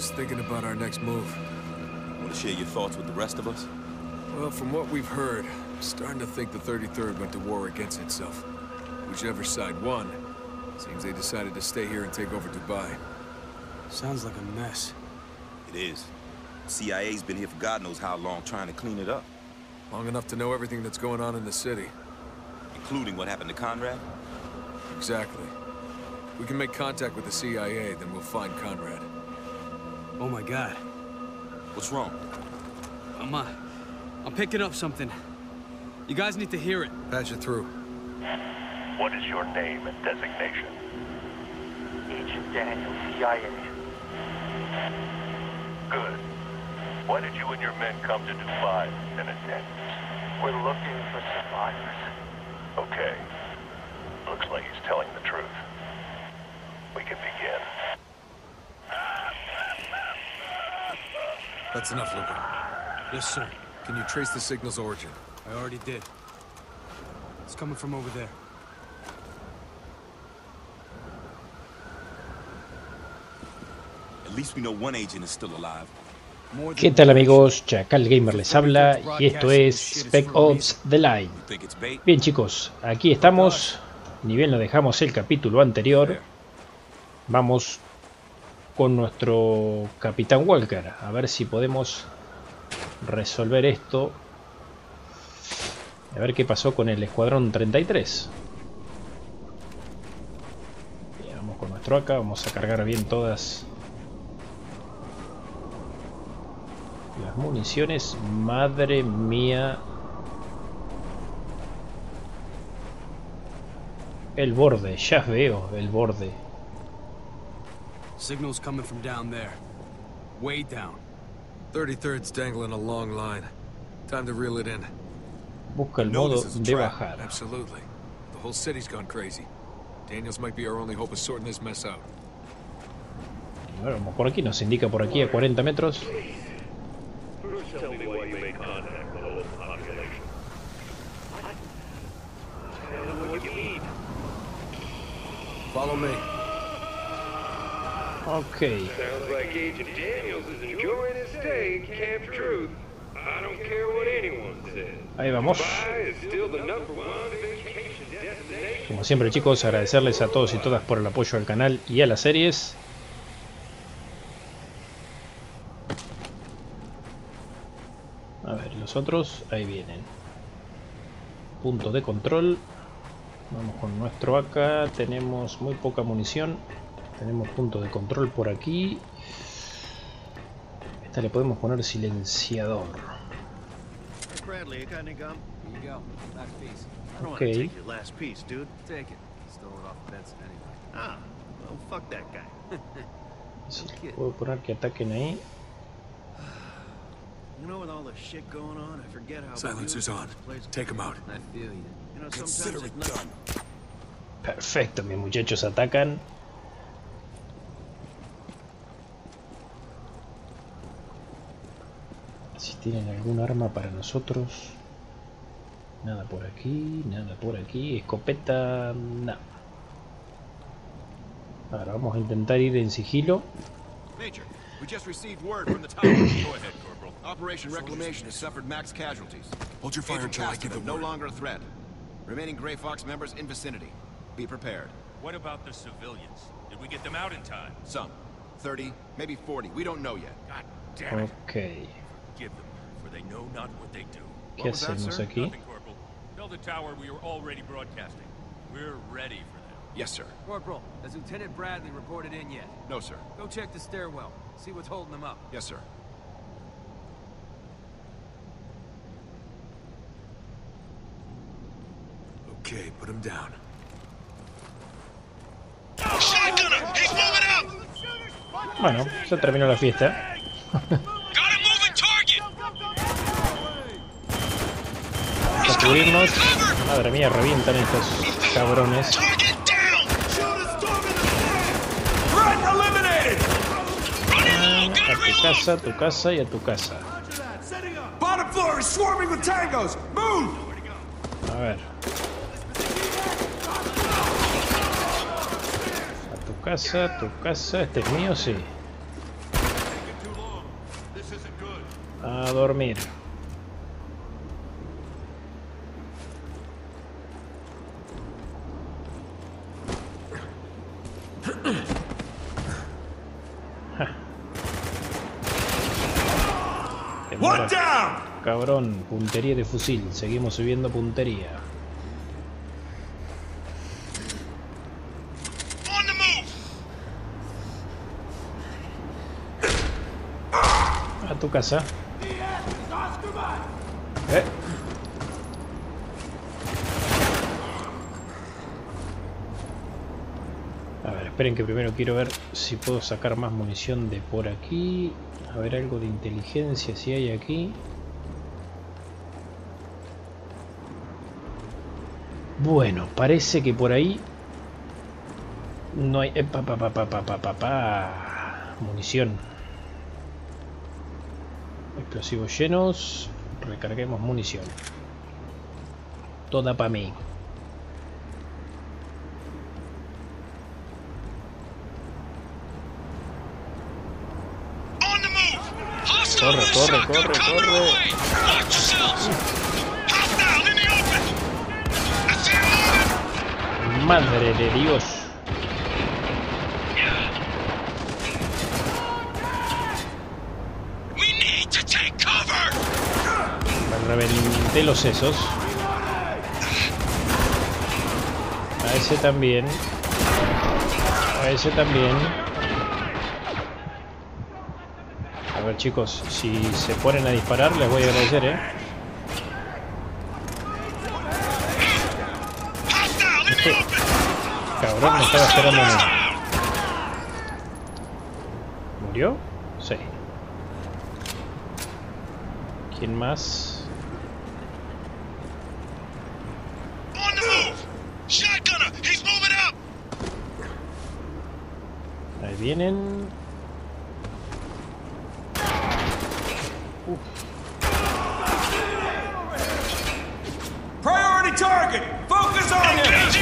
Just thinking about our next move. Want to share your thoughts with the rest of us? Well, from what we've heard, I'm starting to think the 33rd went to war against itself. Whichever side won, seems they decided to stay here and take over Dubai. Sounds like a mess. It is. CIA's been here for God knows how long trying to clean it up, Long enough to know everything that's going on in the city. including what happened to Conrad. Exactly. We can make contact with the CIA, then we'll find Conrad. Oh my god. What's wrong? I'm, uh, I'm picking up something. You guys need to hear it. Patch it through. What is your name and designation? Agent Daniel, CIA. Good. Why did you and your men come to Dubai, Lieutenant Daniels? We're looking for survivors. Okay. Looks like he's telling the truth. We can begin. That's enough, Luca. Yes, sir. Can you trace the signal's origin? I already did. It's coming from over there. At least we know one agent is still alive. ¿Qué tal amigos? Chacal Gamer les habla y esto es Spec Ops The Line. Bien chicos, aquí estamos, ni bien lo dejamos el capítulo anterior, vamos con nuestro Capitán Walker, a ver si podemos resolver esto, a ver qué pasó con el Escuadrón 33. Bien, vamos con nuestro AK, vamos a cargar bien todas las municiones, madre mía. El borde, ya veo el borde. Signal's coming from down there. Way down. 33rd's dangling a long line. Time to reel it in. Busca el No, modo this is a de trap. bajar. Absolutely. The whole city's gone crazy. Daniels might be our only hope of sorting this mess out. Bueno, vamos por aquí, nos indica por aquí a 40 metros. First tell Ok, ahí vamos. Como siempre chicos, agradecerles a todos y todas por el apoyo al canal y a las series. A ver, los otros, ahí vienen. Punto de control. Vamos con nuestro AK, tenemos muy poca munición. Tenemos punto de control por aquí. Esta le podemos poner silenciador. Ah, guy. Sí, puedo poner que ataquen ahí. Silencers on. Take out. Perfecto, mis muchachos atacan. Si tienen algún arma para nosotros. Nada por aquí, nada por aquí. Escopeta, no. Ahora vamos a intentar ir en sigilo. Major, we just received word from the tower. Go ahead, Corporal. Operation Reclamation has suffered max casualties. Hold your fire until I give the no longer a threat. Remaining Grey Fox members in vicinity. Be prepared. What about the civilians? Did we get them out in time? Some. 30, maybe 40. We don't know yet. God damn it. Ok. Give them, for they know not what they do. ¿Qué What was that, sir? aquí? Nothing, Corporal. Tell the tower we are already broadcasting. We're ready for them. Yes, sir. Corporal, has Lieutenant Bradley reported in yet? No, sir. Go check the stairwell. See what's holding them up. Yes, sir. Okay, put him down. Bueno, se terminó la fiesta. cubrirnos. Madre mía, revientan estos cabrones. A tu casa, a tu casa y a tu casa. A ver. A tu casa, tu casa. Este es mío, sí. A dormir. Puntería de fusil. Seguimos subiendo puntería. A tu casa. Eh. A ver, esperen que primero quiero ver si puedo sacar más munición de por aquí. A ver algo de inteligencia si hay aquí. Bueno, parece que por ahí no hay... Epa, pa, pa, pa, pa, pa, pa, pa. Munición. Explosivos llenos. Recarguemos munición. Toda para mí. Corre, corre, corre, corre. Madre de Dios. Me reventé los sesos. A ese también. A ese también. A ver chicos, si se ponen a disparar les voy a agradecer, eh. Este ¿Murió? Sí. ¿Quién más? Ahí vienen. Priority target! Focus on him!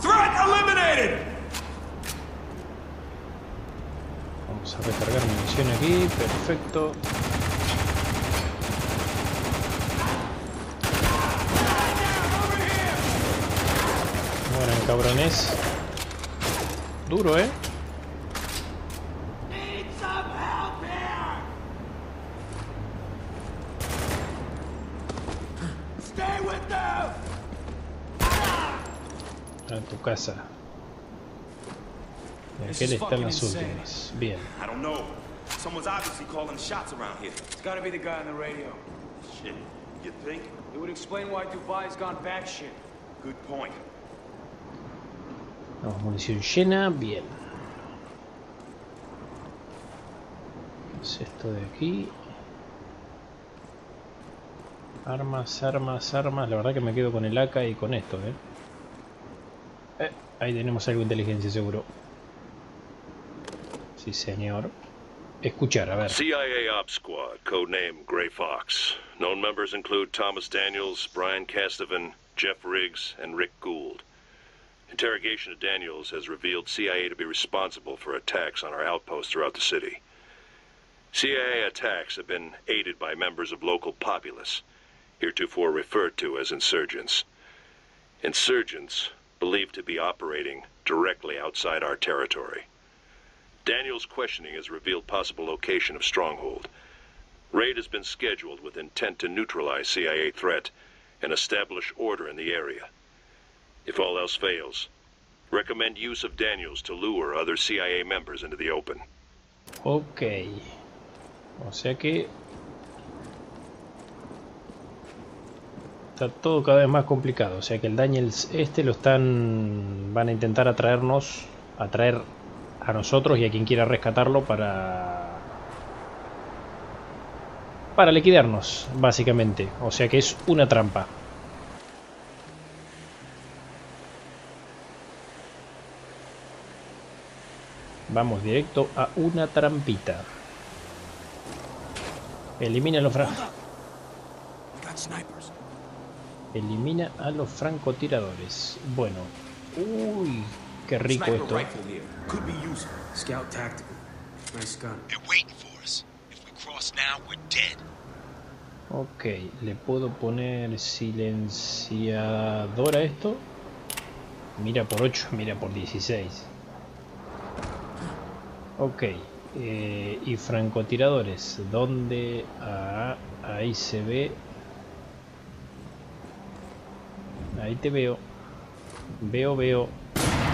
Threat eliminated! Vamos a recargar munición aquí, perfecto. Mueran cabrones. Duro, ¿eh? A tu casa. Está en las últimas. Bien. I don't know. Someone's obviously calling the shots around here. It's gotta be the guy on the radio. Shit. You think? It would explain why Dubai's gone batshit. Good point. Vamos, munición llena, bien. ¿Qué es esto de aquí? Armas, armas, armas. La verdad que me quedo con el AK y con esto, ¿eh? Eh, ahí tenemos algo de inteligencia seguro. Sí, señor. Escuchar, a ver. CIA Ops Squad, codename Gray Fox. Known members include Thomas Daniels, Brian Castovan, Jeff Riggs, and Rick Gould. Interrogation of Daniels has revealed CIA to be responsible for attacks on our outposts throughout the city. CIA attacks have been aided by members of local populace, heretofore referred to as insurgents. Insurgents believed to be operating directly outside our territory. Daniel's questioning has revealed possible location of Stronghold. Raid has been scheduled with intent to neutralize CIA threat and establish order in the area. If all else fails, recommend use of Daniels to lure other CIA members into the open. Ok. O sea que... Está todo cada vez más complicado. O sea que el Daniels este lo están... Van a intentar atraernos... Atraer a nosotros y a quien quiera rescatarlo para... Para liquidarnos, básicamente. O sea que es una trampa. Vamos directo a una trampita. Elimina a los Elimina a los francotiradores. Bueno, Uy, qué rico esto. Scout tactical. Nice gun. They're waiting for us. If we cross now, we're dead. Ok, le puedo poner silenciador a esto. Mira por 8, mira por 16. Ok, eh, y francotiradores. ¿Dónde? Ah, ahí se ve. Ahí te veo. Veo, veo.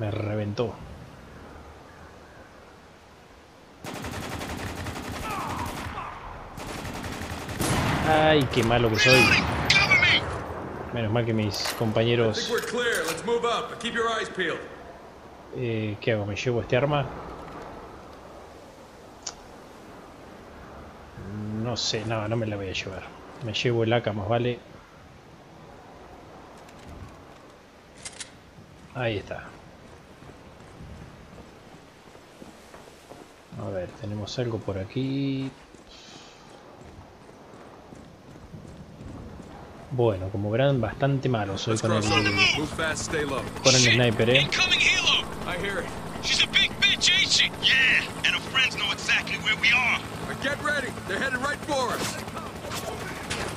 me reventó. Ay, qué malo que soy. Menos mal que mis compañeros... Eh, ¿Qué hago? ¿Me llevo este arma? No sé, no, no me la voy a llevar. Me llevo el AK más vale. Ahí está. A ver, tenemos algo por aquí. Bueno, como verán, bastante malo soy con el, con sniper, eh. Incoming helo! I hear it. She's a big bitch, ain't she? Yeah, and her friends know exactly where we are. Now get ready. They're headed right for us.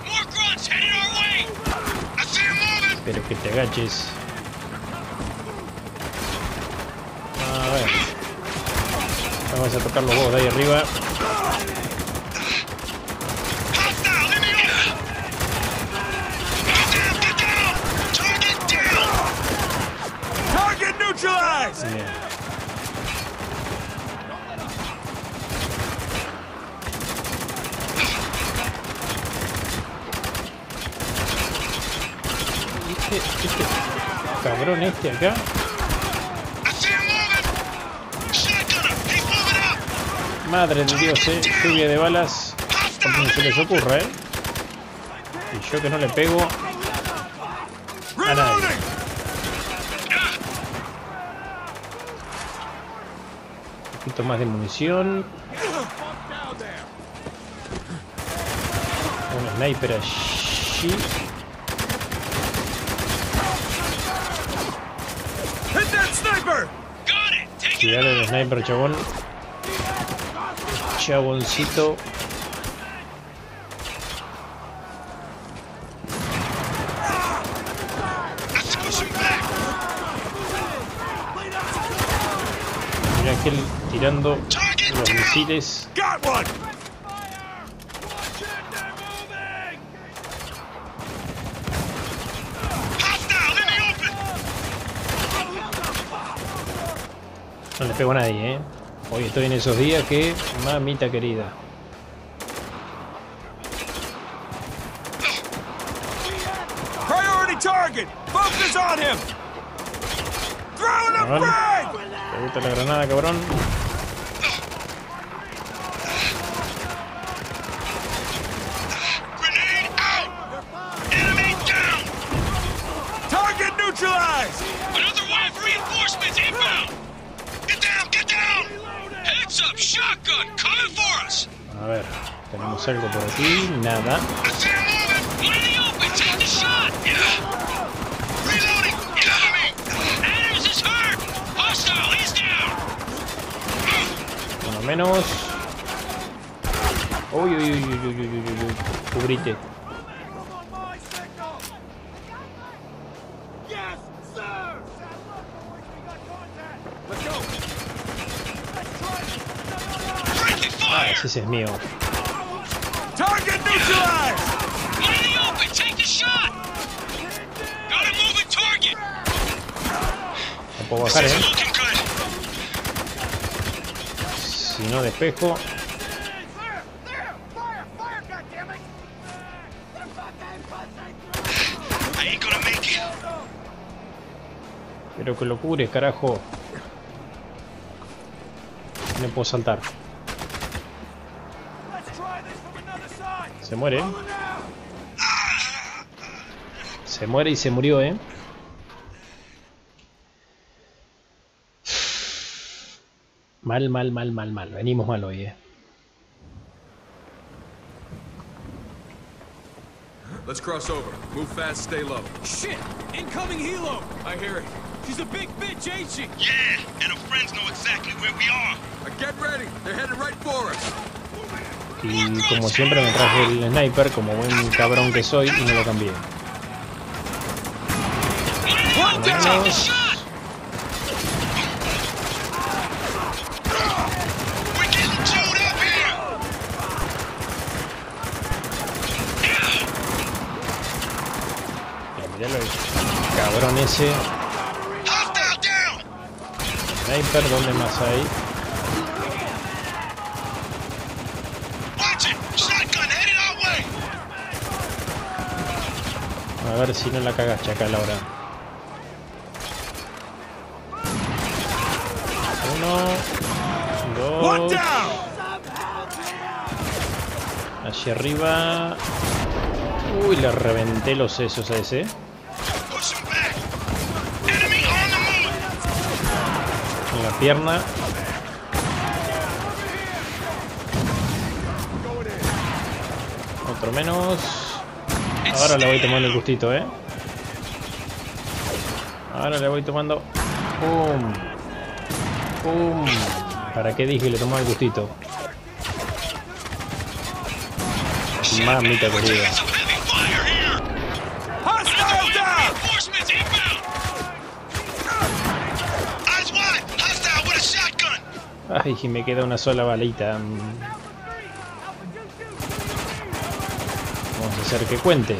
More grunts headed our way! I see them moving! Pero que te agaches. vais a tocar los huevos de ahí arriba. Yeah. Este, este cabrón este acá Madre de Dios, eh. Lluvia de balas. Por quien se les ocurra, eh. Y yo que no le pego a nadie. Un poquito más de munición. Un sniper allí. Cuidado el sniper, chabón chaboncito. Mira aquel tirando los misiles. No le pego a nadie, eh. Hoy estoy en esos días que... Mamita querida. Priority target, Focus on him. Throw the granada, cabrón. salgo por aquí, nada. Menos. Uy, uy, uy, uy, uy, uy, uy, uy. Cubrite. Ah, ese es mío. No puedo bajar, eh. Si no despejo. Pero que lo cure, carajo. No puedo saltar. Se muere. Se muere y se murió, ¿eh? Mal, mal, mal, mal, mal. Venimos mal hoy, ¿eh? Let's cross over. Move fast, stay low. Shit! Incoming helo! I hear it. She's a big bitch, ain't she? Yeah, and her friends know exactly where we are. Uh, get ready. They're headed right for us. Y como siempre me traje el sniper como buen cabrón que soy y no lo cambié. Vamos. We're getting chewed up here. Ya, miralo el cabrón ese. Sniper, ¿dónde más hay? A ver si no la cagas chacal ahora. Uno. Dos. Allí arriba. Uy, le reventé los sesos a ese. Pierna. Otro menos. Ahora le voy tomando el gustito, eh. Ahora le voy tomando. ¡Pum! ¡Pum! ¿Para qué dije? Le tomaba el gustito. Mamita querida. Ay, y me queda una sola balita. Mm. Vamos a hacer que cuente.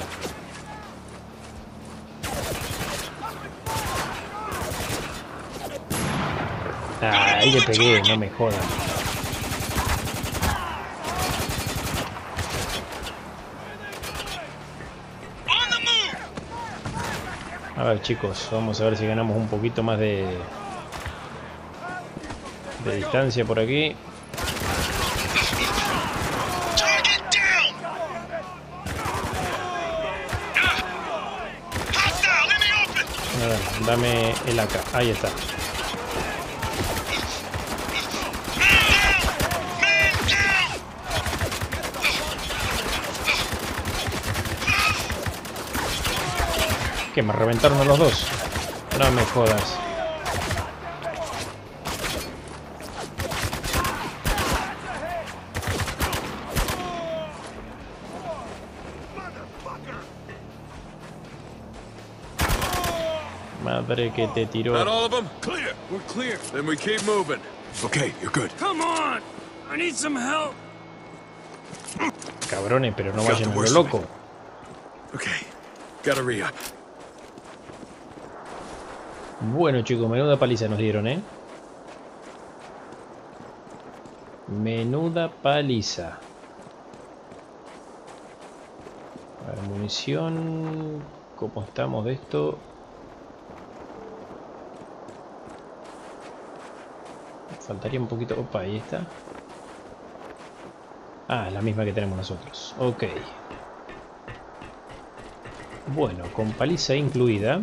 Ah, ahí le pegué, no me jodan. A ver chicos, vamos a ver si ganamos un poquito más de, de distancia por aquí. A dame el AK, ahí está. Que me reventaron los dos. No me jodas. Madre que te Not tiró. all of them? Clear! We're clear. Then we keep moving. Okay, you're good. Come on! I need some help! Cabrones, pero no vayan a lo loco. Okay, gotta re-up. Bueno chicos, menuda paliza nos dieron, ¿eh? Menuda paliza. A ver, munición... ¿Cómo estamos de esto? Faltaría un poquito... Opa, ahí está. Ah, la misma que tenemos nosotros. Ok. Bueno, con paliza incluida.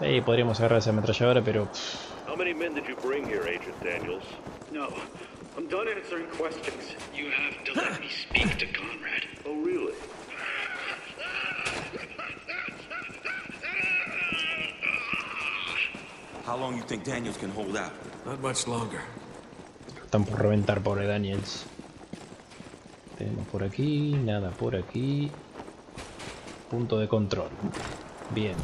Sí, podríamos agarrar esa ametralladora, pero... pff, How many men did you bring here, Agent Daniels? No, I'm done answering questions. You have to let me speak to Conrad. Oh, really? How long you think Daniels can hold out? Not much longer. Están por reventar, pobre Daniels. Tenemos por aquí, nada por aquí. Punto de control. Bien.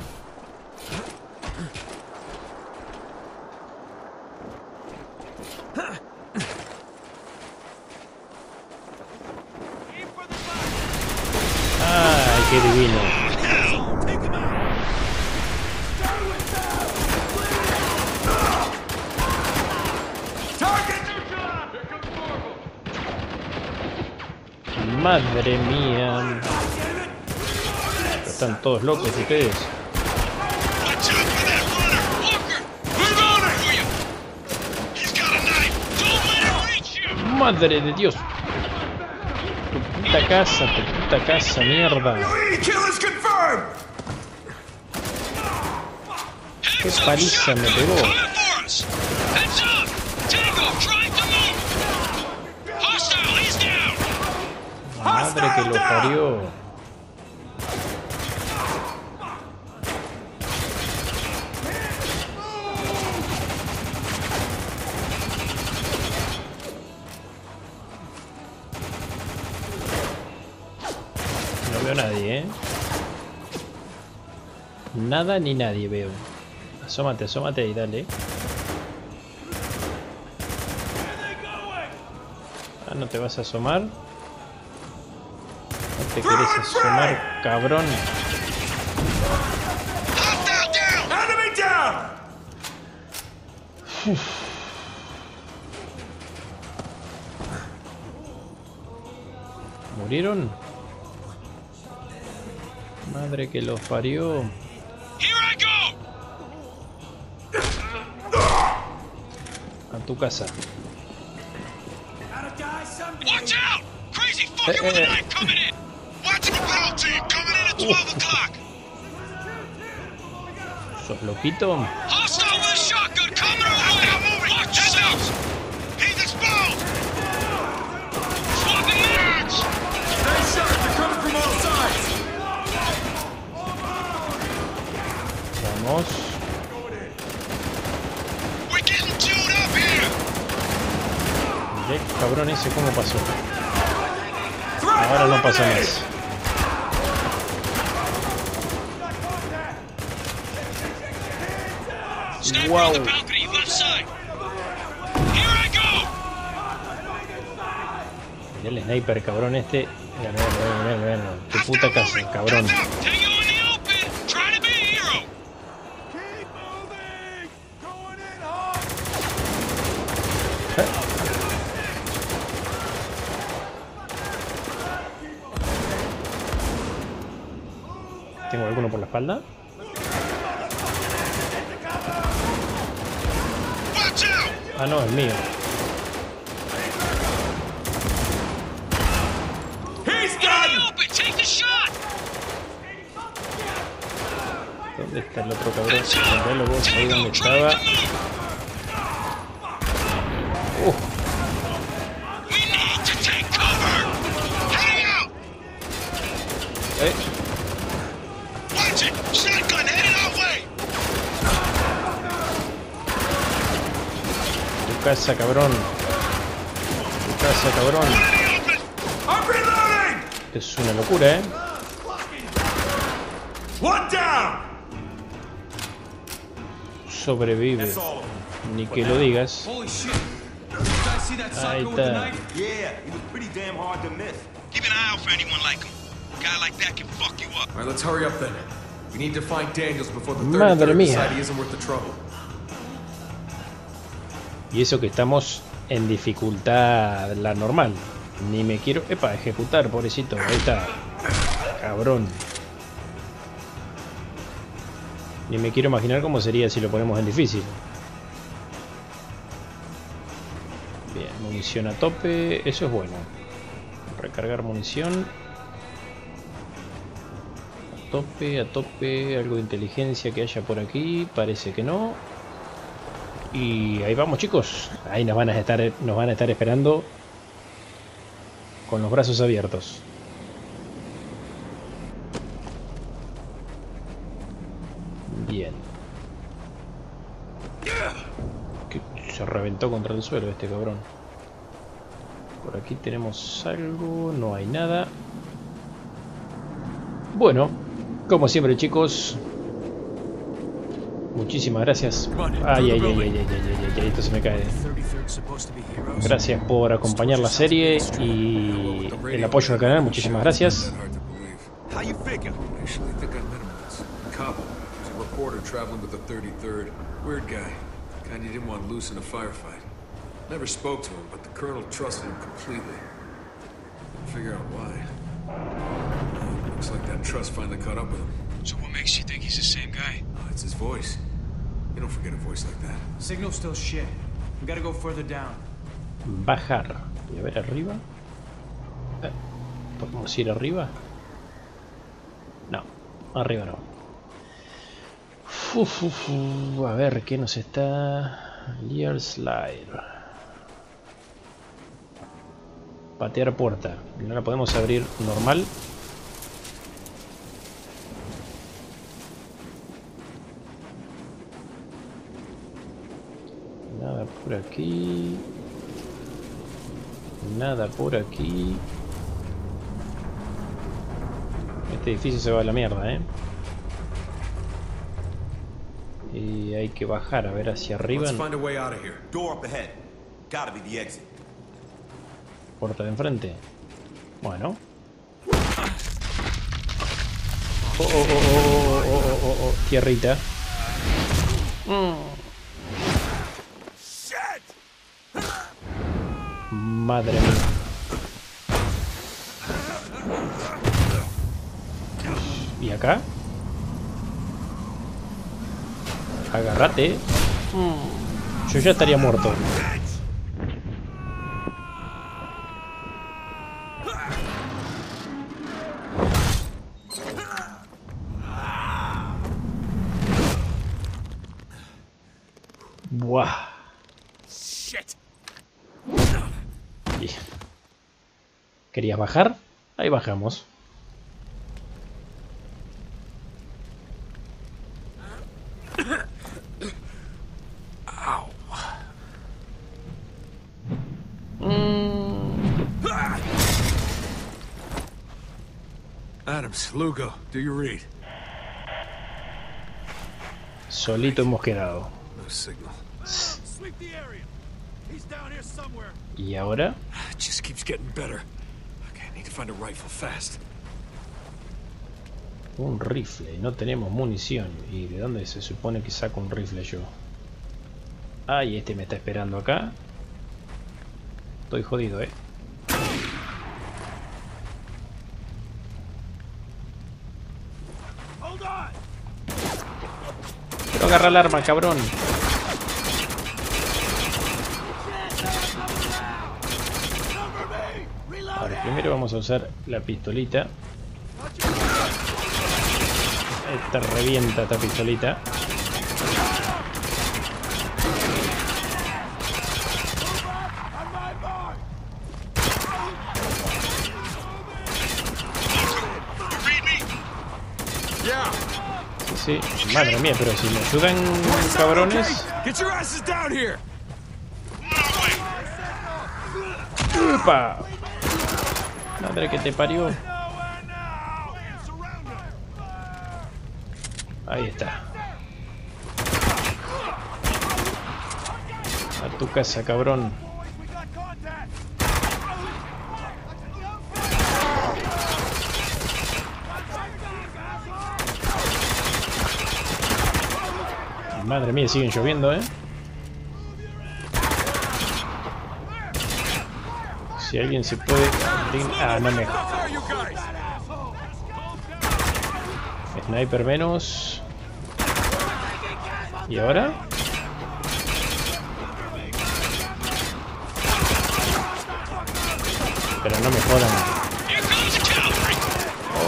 madre mía. Están todos locos ustedes. Madre de Dios. Tu puta casa, tu puta casa, mierda. Qué paliza me pegó. Que lo parió. No veo nadie, ¿eh? Nada ni nadie veo. Asómate, asómate y dale. Ah, ¿no te vas a asomar? ¿No te querés asomar, cabrón? ¿Murieron? Madre que los parió. A tu casa. Watch out! Crazy fucker Eh, with a eh. knife coming in! Watching the battle team coming in at 12 o'clock! ¿Sos loquito? Vamos. El cabrón ese cómo pasó. Ahora no pasa más. Sniper Wow. on the balcony, left side! Here I go! Mirá el sniper cabrón este. Mirá, mirá, mirá, mirá. Tu puta casa, cabrón. Hero! ¿Tengo alguno por la espalda? Watch out! Ah, no, es mío. ¿Dónde está el otro cabrón? Encontralo vos ahí donde estaba. Casa, cabrón. Tu casa, cabrón. I'm reloading! Es una locura, ¿eh? Sobrevive. Ni que lo digas. Ahí está. knife? Yeah, he was pretty damn hard to miss. Keep an eye out for anyone like him. A guy like that can fuck you up. All right, let's hurry up then. We need to find Daniels before the Madre 33rd mía. decide he isn't worth the trouble. Y eso que estamos en dificultad la normal. Ni me quiero... Epa, ejecutar, pobrecito. Ahí está. Cabrón. Ni me quiero imaginar cómo sería si lo ponemos en difícil. Bien, munición a tope. Eso es bueno. Recargar munición. A tope, a tope. Algo de inteligencia que haya por aquí. Parece que no. Y ahí vamos chicos. Ahí nos van a estar, nos van a estar esperando con los brazos abiertos. Bien. Que se reventó contra el suelo este cabrón. Por aquí tenemos algo, no hay nada. Bueno, como siempre chicos, muchísimas gracias. Ay, ay, ay, ay, ay, ay, ay, ay, esto se me cae. Gracias por acompañar la serie y el apoyo al canal, muchísimas gracias. How you figure? Actually, I think I met him once. In Cabo. He was a reporter traveling with the 33rd. Weird guy. Kind you didn't want loose in a firefight. Never spoke to him, but the colonel trusted him completely. Figure out why. Uh, looks like that trust finally caught up with him. So what makes you think he's the same guy? Oh, it's his voice. You don't forget a voice like that. Signal's still shit. We gotta go further down. Bajar. Y a ver arriba. Eh, ¿Podemos ir arriba? No, arriba no. Fu, fu, fu. A ver, ¿qué nos está? Lear Slide. Patear puerta. No la podemos abrir normal. Nada por aquí. Nada por aquí. Este edificio se va a la mierda, ¿eh? Y hay que bajar a ver hacia arriba. Puerta de enfrente. Bueno. Oh, oh, oh, oh, oh, oh, oh, oh, Tierrita. Madre mía. ¿Y acá? Agárrate. Yo ya estaría muerto. ¿Querías bajar? Ahí bajamos. Adams, Lugo, do you read? Solito hemos quedado. No signal. Sweep the area. He's down here somewhere. ¿Y ahora? It just keeps getting better. Un rifle. No tenemos munición. ¿Y de dónde se supone que saco un rifle yo? Ay, este me está esperando acá. Estoy jodido, eh. Quiero agarrar el arma, cabrón. Ahora, primero vamos a usar la pistolita. Esta revienta esta pistolita. Sí. Madre mía, pero si me ayudan cabrones. ¡Upa! Madre que te parió. Ahí está. A tu casa, cabrón. Madre mía, siguen lloviendo, ¿eh? Si alguien se puede... Ah, no me... Sniper menos. ¿Y ahora? Pero no me jodan.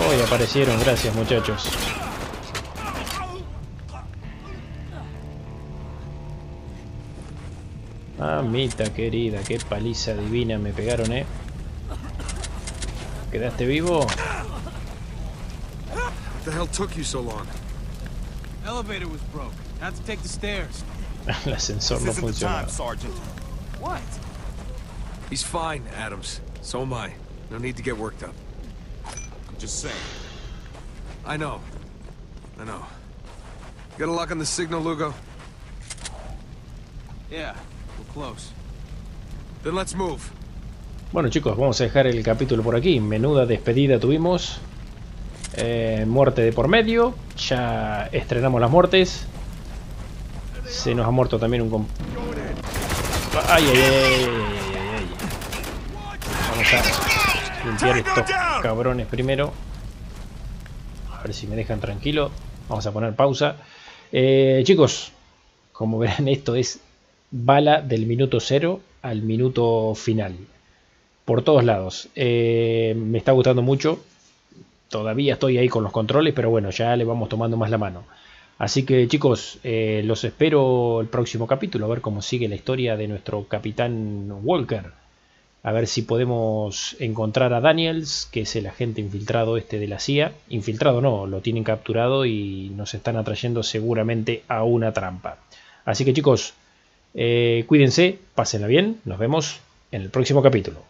Oh, aparecieron, gracias muchachos. Mamita querida, qué paliza divina me pegaron, eh. ¿Quedaste vivo? What the hell took you so long? Elevator was broke. Had to take the stairs. El ascensor no This isn't the funciona. time, Sergeant. What? He's fine, Adams. So am I. No need to get worked up. I'm just saying. I know. I know. Got a lock on the signal, Lugo? Yeah, we're close. Then let's move. Bueno chicos, vamos a dejar el capítulo por aquí. Menuda despedida tuvimos. Eh, muerte de por medio. Ya estrenamos las muertes. Se nos ha muerto también un... comp- Ay, ay, ay, ay, ay, ay, ay. Vamos a limpiar estos cabrones primero. A ver si me dejan tranquilo. Vamos a poner pausa. Eh, chicos, como verán esto es bala del minuto cero al minuto final. Por todos lados. Eh, me está gustando mucho. Todavía estoy ahí con los controles, pero bueno, ya le vamos tomando más la mano. Así que chicos, eh, los espero el próximo capítulo, a ver cómo sigue la historia de nuestro capitán Walker. A ver si podemos encontrar a Daniels, que es el agente infiltrado este de la CIA. Infiltrado no, lo tienen capturado y nos están atrayendo seguramente a una trampa. Así que chicos, eh, cuídense, pásenla bien, nos vemos en el próximo capítulo.